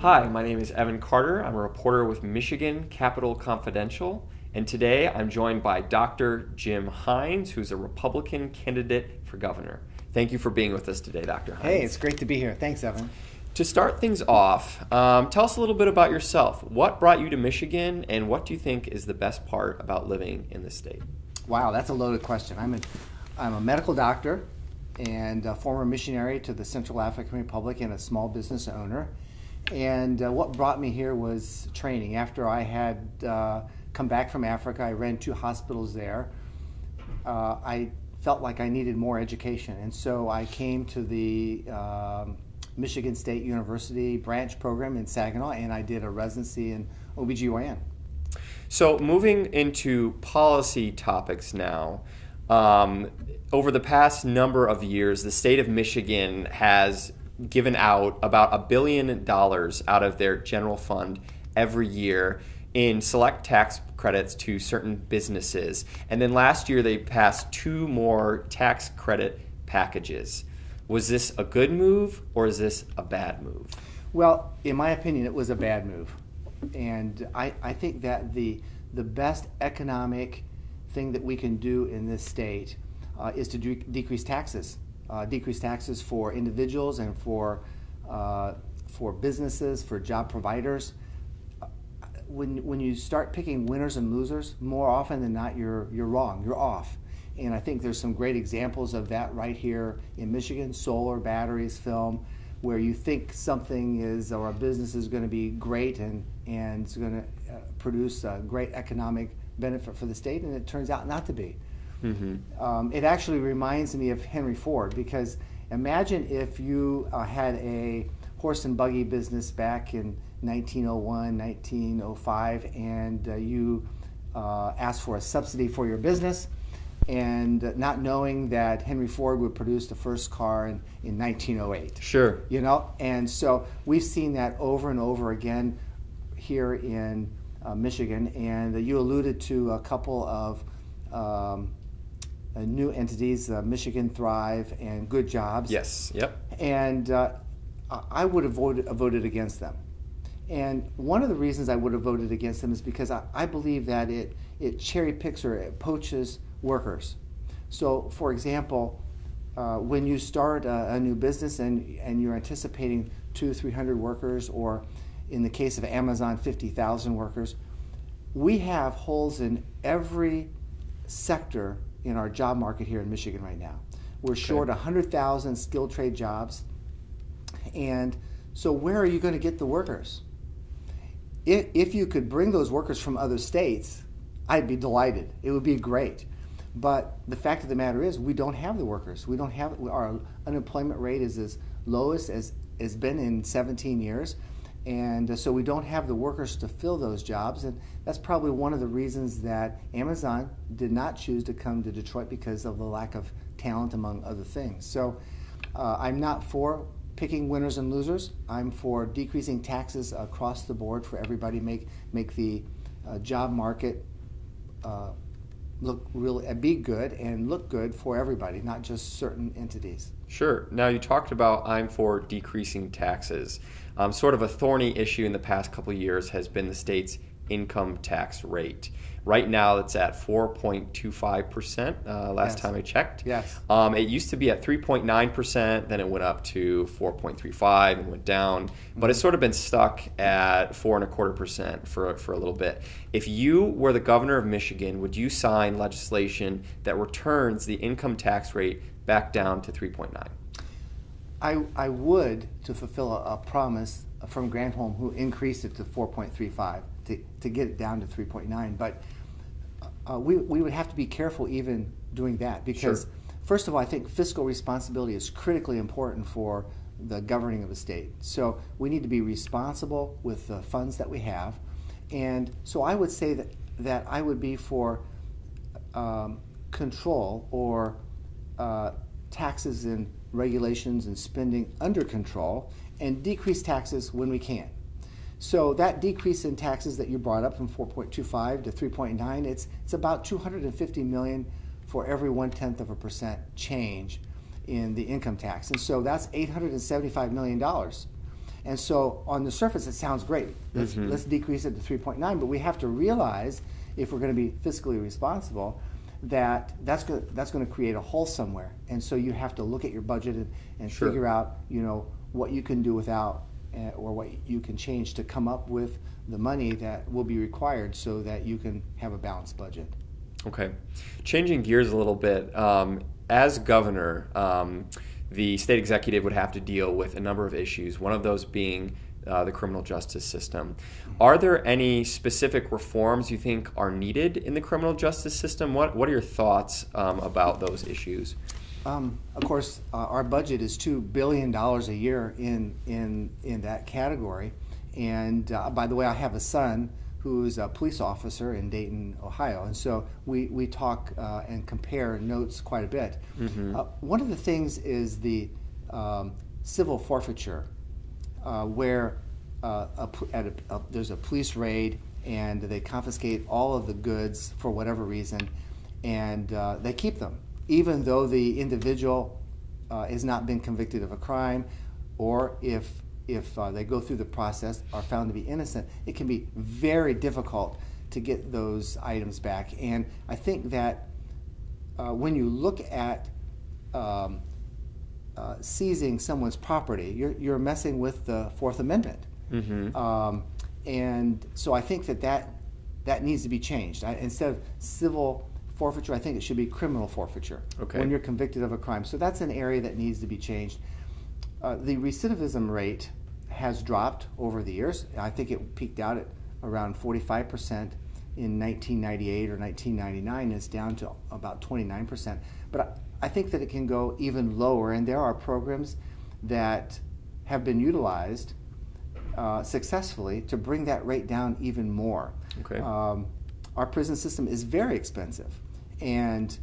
Hi, my name is Evan Carter. I'm a reporter with Michigan Capitol Confidential, and today I'm joined by Dr. Jim Hines, who's a Republican candidate for governor. Thank you for being with us today, Dr. Hines. Hey, it's great to be here. Thanks, Evan. To start things off, um, tell us a little bit about yourself. What brought you to Michigan, and what do you think is the best part about living in the state? Wow, that's a loaded question. I'm a, I'm a medical doctor and a former missionary to the Central African Republic and a small business owner. And uh, what brought me here was training. After I had uh, come back from Africa, I ran two hospitals there. Uh, I felt like I needed more education, and so I came to the um, Michigan State University branch program in Saginaw, and I did a residency in OBGYN. So, moving into policy topics now, um, over the past number of years, the state of Michigan has given out about a billion dollars out of their general fund every year in select tax credits to certain businesses. And then last year, they passed two more tax credit packages. Was this a good move or is this a bad move? Well, in my opinion, it was a bad move. And I, I think that the, the best economic thing that we can do in this state uh, is to de- decrease taxes. Uh, decrease taxes for individuals and for, uh, for businesses, for job providers. Uh, when, when you start picking winners and losers, more often than not, you're, you're wrong, you're off. And I think there's some great examples of that right here in Michigan solar, batteries, film where you think something is or a business is going to be great and, and it's going to uh, produce a great economic benefit for the state, and it turns out not to be. Mm-hmm. Um, it actually reminds me of Henry Ford because imagine if you uh, had a horse and buggy business back in 1901, 1905, and uh, you uh, asked for a subsidy for your business and not knowing that Henry Ford would produce the first car in, in 1908. Sure. You know, and so we've seen that over and over again here in uh, Michigan, and uh, you alluded to a couple of um, uh, new entities, uh, Michigan Thrive and Good Jobs. Yes, yep. And uh, I would have voted, voted against them. And one of the reasons I would have voted against them is because I, I believe that it, it cherry picks or it poaches workers. So, for example, uh, when you start a, a, new business and, and you're anticipating two, three hundred workers, or in the case of Amazon, 50,000 workers, we have holes in every sector in our job market here in Michigan right now. We're okay. short 100,000 skilled trade jobs. And so, where are you going to get the workers? If, if you could bring those workers from other states, I'd be delighted. It would be great. But the fact of the matter is, we don't have the workers. We don't have our unemployment rate is as lowest as it's been in 17 years, and uh, so we don't have the workers to fill those jobs. And that's probably one of the reasons that Amazon did not choose to come to Detroit because of the lack of talent, among other things. So uh, I'm not for picking winners and losers. I'm for decreasing taxes across the board for everybody. Make make the uh, job market uh, look really uh, be good and look good for everybody, not just certain entities. Sure. Now you talked about I'm for decreasing taxes. Um, sort of a thorny issue in the past couple of years has been the state's income tax rate. Right now, it's at 4.25%. Uh, last yes. time I checked. Yes. Um, it used to be at 3.9%. Then it went up to 4.35 and went down. Mm-hmm. But it's sort of been stuck at four and a quarter percent for for a little bit. If you were the governor of Michigan, would you sign legislation that returns the income tax rate back down to 3.9? I, I would to fulfill a, a promise from Granholm, who increased it to 4.35 to, to get it down to 3.9. But uh, we, we would have to be careful even doing that because, sure. first of all, I think fiscal responsibility is critically important for the governing of a state. So we need to be responsible with the funds that we have. And so I would say that, that I would be for um, control or uh, taxes and regulations and spending under control and decrease taxes when we can. So that decrease in taxes that you brought up from 4.25 to 3.9, it's, it's about 250 million for every one tenth of a percent change in the income tax. And so that's $875 million. And so on the surface, it sounds great. Let's, Mm-hmm. let's decrease it to 3.9, but we have to realize if we're going to be fiscally responsible that that's going to, that's going to create a hole somewhere. And so you have to look at your budget and, and Sure. figure out, you know, what you can do without uh, or what you can change to come up with the money that will be required so that you can have a balanced budget. Okay. Changing gears a little bit, um, as governor, um, the state executive would have to deal with a number of issues, one of those being uh, the criminal justice system. Are there any specific reforms you think are needed in the criminal justice system? What, what are your thoughts um, about those issues? Um, of course, uh, our budget is two billion dollars a year in in in that category. And uh, by the way, I have a son who's a police officer in Dayton, Ohio, and so we we talk uh, and compare notes quite a bit. Uh, one of the things is the um, civil forfeiture, uh, where uh, a, a, a, there's a police raid and they confiscate all of the goods for whatever reason, and uh, they keep them, even though the individual uh, has not been convicted of a crime, or if if uh, they go through the process are found to be innocent, it can be very difficult to get those items back. And I think that uh, when you look at um, uh, seizing someone's property, you're, you're messing with the Fourth Amendment. Mm-hmm. Um, and so I think that that, that needs to be changed. I, instead of civil forfeiture, I think it should be criminal forfeiture Okay. when you're convicted of a crime. So that's an area that needs to be changed. Uh, the recidivism rate has dropped over the years. I think it peaked out at around 45% in 1998 or 1999. It's down to about 29%. But I, think that it can go even lower, and there are programs that have been utilized uh, successfully to bring that rate down even more. Okay. Um, our prison system is very expensive, and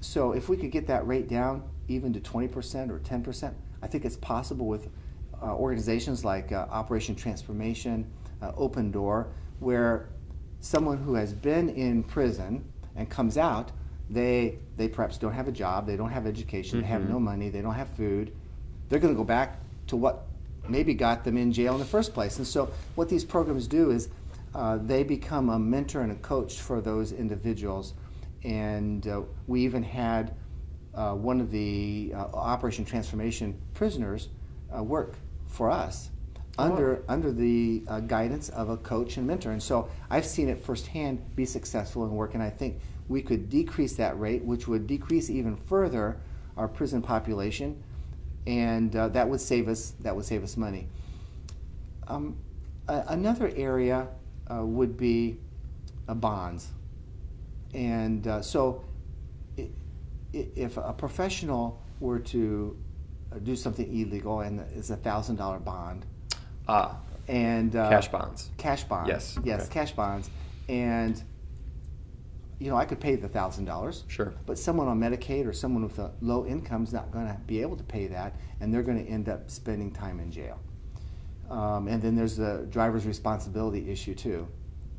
so if we could get that rate down even to 20% or 10%, I think it's possible with uh, organizations like uh, Operation Transformation, uh, Open Door, where someone who has been in prison and comes out, they they perhaps don't have a job, they don't have education, they have no money, they don't have food. They're going to go back to what maybe got them in jail in the first place. And so what these programs do is uh, they become a mentor and a coach for those individuals. And uh, we even had uh, one of the uh, Operation Transformation prisoners uh, work for us under under the uh, guidance of a coach and mentor. And so I've seen it firsthand be successful and work. And I think we could decrease that rate, which would decrease even further our prison population, and uh, that would save us that would save us money. Um, a- another area uh, would be uh, bonds, and uh, so if a professional were to uh, do something illegal and it's a thousand dollar bond Ah, and uh, cash bonds. cash bonds Yes, yes okay. cash bonds and you know i could pay the thousand dollars Sure. but someone on medicaid or someone with a low income is not going to be able to pay that and they're going to end up spending time in jail um, and then there's the driver's responsibility issue too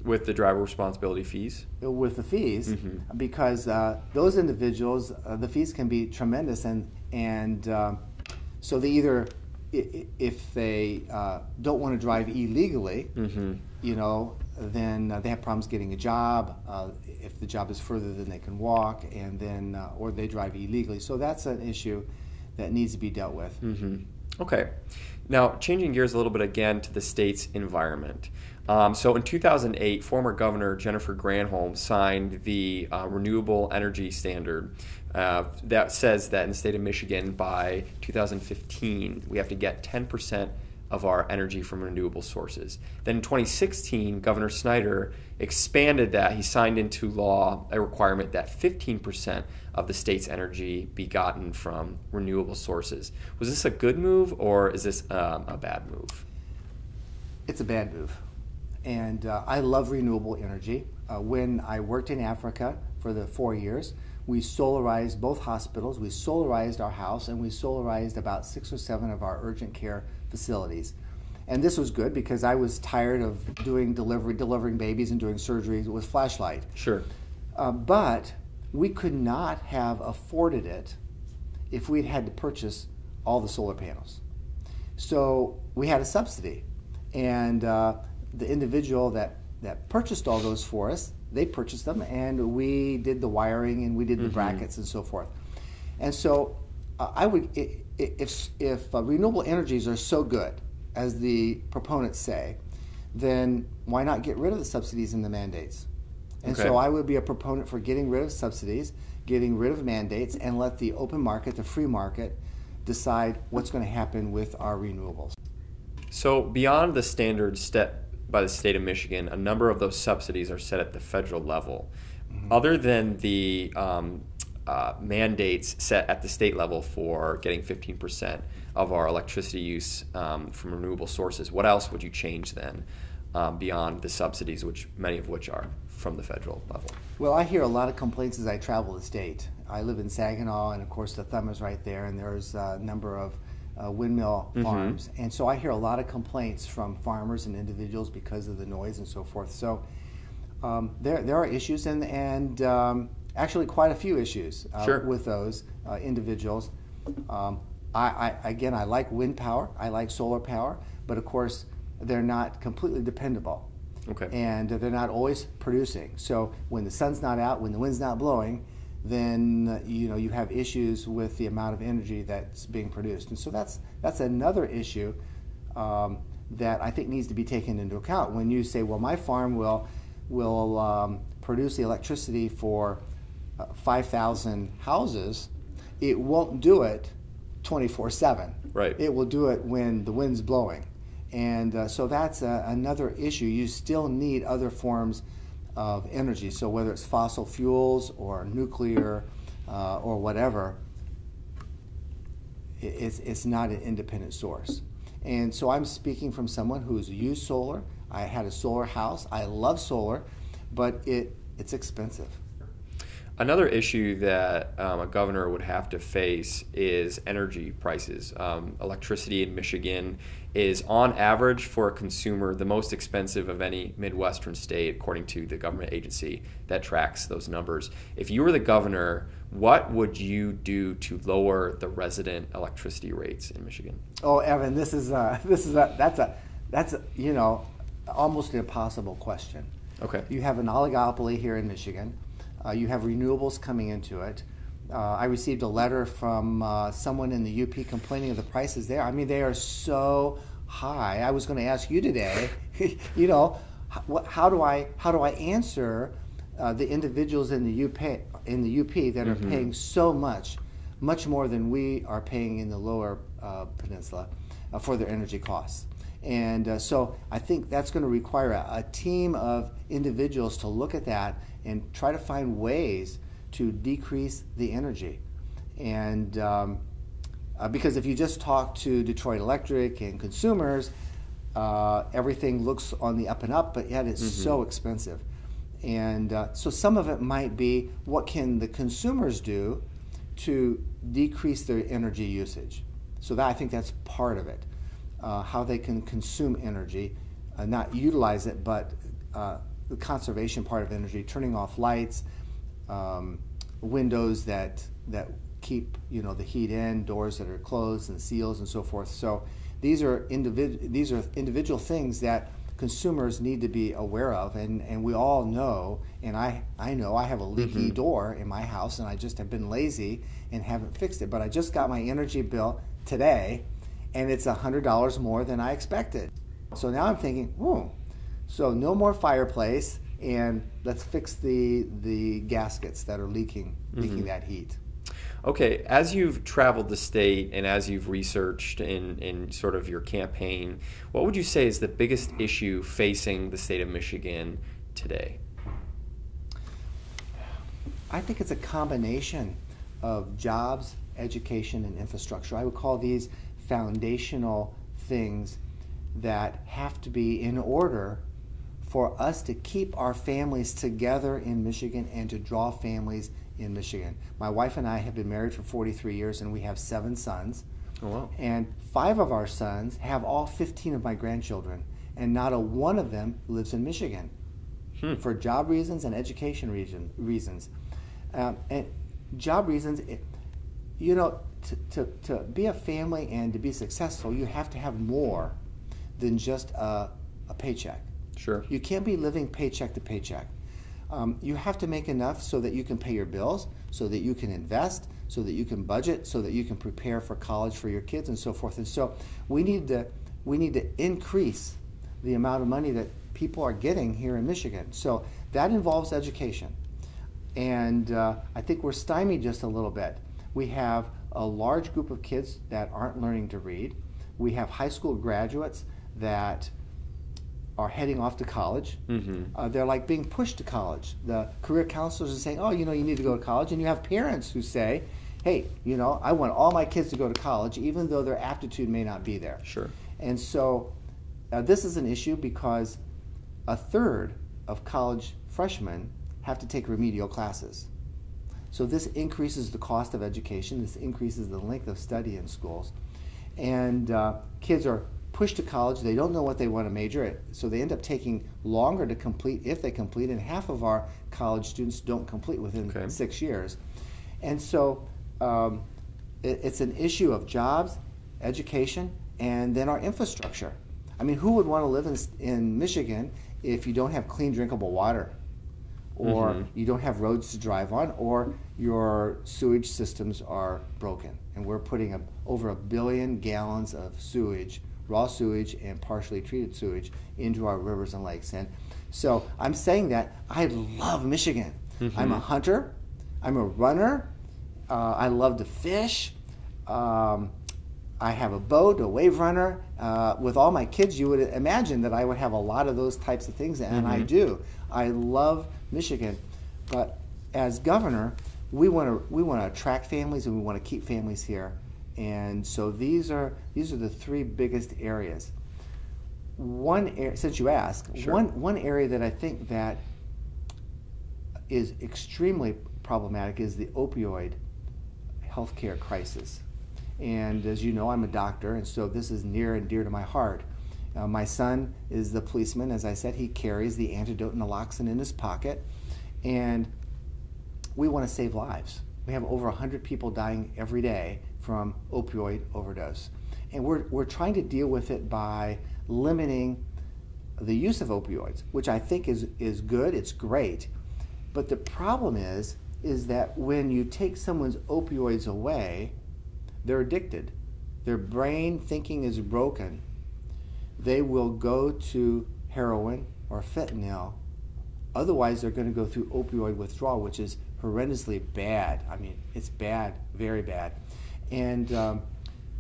With the driver responsibility fees? with the fees Mhm. because uh, those individuals uh, the fees can be tremendous and and um, so they either if they uh, don't want to drive illegally Mm-hmm. you know then uh, they have problems getting a job uh, if the job is further than they can walk and then uh, or they drive illegally so that's an issue that needs to be dealt with hmm Okay. Now, changing gears a little bit again to the state's environment. Um, so, in 2008, former Governor Jennifer Granholm signed the uh, Renewable Energy Standard uh, that says that in the state of Michigan by 2015, we have to get 10% of our energy from renewable sources. Then in 2016, Governor Snyder expanded that. He signed into law a requirement that 15% of the state's energy be gotten from renewable sources. Was this a good move or is this um, a bad move? it's a bad move. And uh, I love renewable energy. Uh, when I worked in Africa for the four years, we solarized both hospitals, we solarized our house, and we solarized about six or seven of our urgent care facilities. And this was good because I was tired of doing delivery, delivering babies and doing surgeries with flashlight. Sure. Uh, but we could not have afforded it if we'd had to purchase all the solar panels. So we had a subsidy, and uh, the individual that that purchased all those for us, they purchased them, and we did the wiring and we did the Mm-hmm. brackets and so forth. And so uh, I would, if if uh, renewable energies are so good as the proponents say, then why not get rid of the subsidies and the mandates? And Okay. so I would be a proponent for getting rid of subsidies, getting rid of mandates, and let the open market, the free market, decide what's going to happen with our renewables. So, beyond the standards set by the state of Michigan, a number of those subsidies are set at the federal level. Other than the um, uh, mandates set at the state level for getting 15% of our electricity use um, from renewable sources, what else would you change then um, beyond the subsidies, which many of which are from the federal level? Well, I hear a lot of complaints as I travel the state. I live in Saginaw, and of course, the thumb is right there, and there's a number of uh, windmill farms. And so I hear a lot of complaints from farmers and individuals because of the noise and so forth. So um, there, there are issues, and, and um, actually quite a few issues uh, Sure. with those uh, individuals. Um, I, I, again, I like wind power, I like solar power, but of course, they're not completely dependable Okay. and they're not always producing. So when the sun's not out, when the wind's not blowing, then you know you have issues with the amount of energy that's being produced, and so that's that's another issue um, that I think needs to be taken into account when you say, well, my farm will will um, produce the electricity for 5,000 houses. It won't do it 24 seven. Right. It will do it when the wind's blowing. And uh, so that's uh, another issue. You still need other forms of energy. So whether it's fossil fuels or nuclear uh, or whatever, it's, it's not an independent source. And so I'm speaking from someone who's used solar. I had a solar house. I love solar, but it, it's expensive. Another issue that um, a governor would have to face is energy prices. Um, electricity in Michigan is, on average, for a consumer, the most expensive of any Midwestern state, according to the government agency that tracks those numbers. If you were the governor, what would you do to lower the resident electricity rates in Michigan? Oh, Evan, this is a, this is a, that's a, that's a, you know, almost an impossible question. Okay. You have an oligopoly here in Michigan. Uh, you have renewables coming into it. Uh, I received a letter from uh, someone in the UP complaining of the prices there. I mean, they are so high. I was going to ask you today, you know, how, how do I how do I answer uh, the individuals in the UP in the UP that are paying so much, much more than we are paying in the lower uh, peninsula uh, for their energy costs. And uh, so I think that's going to require a, a team of individuals to look at that and try to find ways to decrease the energy. And um, uh, because if you just talk to Detroit Electric and consumers, uh, everything looks on the up and up, but yet it's so expensive. And uh, so some of it might be what can the consumers do to decrease their energy usage. So that I think that's part of it. Uh, how they can consume energy, uh, not utilize it, but uh, the conservation part of energy, turning off lights, um, windows that that keep you know the heat in, doors that are closed, and seals and so forth. So these are individ- these are individual things that consumers need to be aware of, and, and we all know. And I I know I have a leaky door in my house, and I just have been lazy and haven't fixed it. But I just got my energy bill today, and it's hundred dollars more than I expected. So now I'm thinking, whoa. So no more fireplace, and let's fix the the gaskets that are leaking leaking mm-hmm. that heat. Okay, as you've traveled the state and as you've researched in, in sort of your campaign, what would you say is the biggest issue facing the state of Michigan today? I think it's a combination of jobs, education, and infrastructure. I would call these foundational things that have to be in order for us to keep our families together in Michigan and to draw families in Michigan. My wife and I have been married for 43 years and we have seven sons. Oh, wow. And five of our sons have all 15 of my grandchildren, and not a one of them lives in Michigan Hmm. for job reasons and education reason, reasons. Um, and job reasons, it, you know, to, to, to be a family and to be successful, you have to have more than just a, a paycheck. Sure. You can't be living paycheck to paycheck. Um, you have to make enough so that you can pay your bills, so that you can invest, so that you can budget, so that you can prepare for college for your kids, and so forth. And so we need to we need to increase the amount of money that people are getting here in Michigan. So that involves education, and uh, I think we're stymied just a little bit. We have a large group of kids that aren't learning to read. We have high school graduates that are heading off to college. Mm-hmm. Uh, they're like being pushed to college. The career counselors are saying, "Oh, you know, you need to go to college," and you have parents who say, "Hey, you know, I want all my kids to go to college, even though their aptitude may not be there." Sure. And so, uh, this is an issue because a third of college freshmen have to take remedial classes. So this increases the cost of education. This increases the length of study in schools, and uh, kids are pushed to college. They don't know what they want to major in, so they end up taking longer to complete if they complete. And half of our college students don't complete within okay. six years. And so um, it, it's an issue of jobs, education, and then our infrastructure. I mean, who would want to live in, in Michigan if you don't have clean, drinkable water? Or mm-hmm. you don't have roads to drive on, or your sewage systems are broken. And we're putting a, over a billion gallons of sewage raw sewage and partially treated sewage into our rivers and lakes. And so I'm saying that I love Michigan. Mm-hmm. I'm a hunter, I'm a runner, uh, I love to fish. Um, I have a boat, a wave runner. Uh, with all my kids, you would imagine that I would have a lot of those types of things, and mm-hmm. I do. I love Michigan, but as governor, we want to we want to attract families and we want to keep families here. And so these are these are the three biggest areas. One since you ask, sure. one one area that I think that is extremely problematic is the opioid healthcare crisis. And as you know, I'm a doctor, and so this is near and dear to my heart. Uh, my son is the policeman. As I said, he carries the antidote naloxone in his pocket, and we want to save lives. We have over 100 people dying every day from opioid overdose. And we're, we're trying to deal with it by limiting the use of opioids, which I think is, is good, it's great. But the problem is, is that when you take someone's opioids away, they're addicted. Their brain thinking is broken. They will go to heroin or fentanyl. Otherwise, they're going to go through opioid withdrawal, which is horrendously bad. I mean, it's bad, very bad. And um,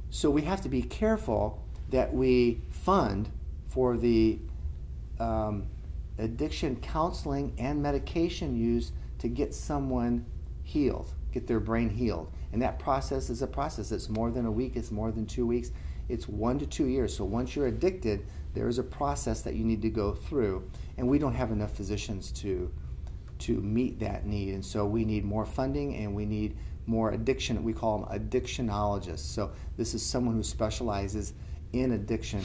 so we have to be careful that we fund for the um, addiction counseling and medication use to get someone healed, get their brain healed. And that process is a process. It's more than a week, it's more than two weeks, it's one to two years. So once you're addicted, there is a process that you need to go through. And we don't have enough physicians to, to meet that need. And so we need more funding and we need more addiction. We call them addictionologists. So this is someone who specializes in addiction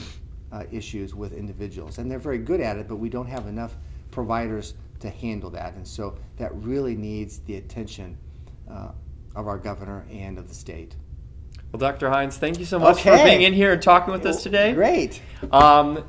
uh, issues with individuals, and they're very good at it. But we don't have enough providers to handle that, and so that really needs the attention uh, of our governor and of the state. Well, Dr. Hines, thank you so much okay. for being in here and talking with us today. Great. Um,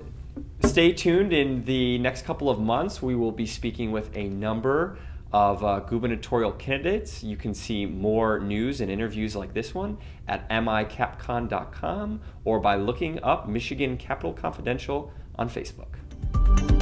stay tuned. In the next couple of months, we will be speaking with a number of uh, gubernatorial candidates. You can see more news and interviews like this one at micapcon.com or by looking up Michigan Capitol Confidential on Facebook.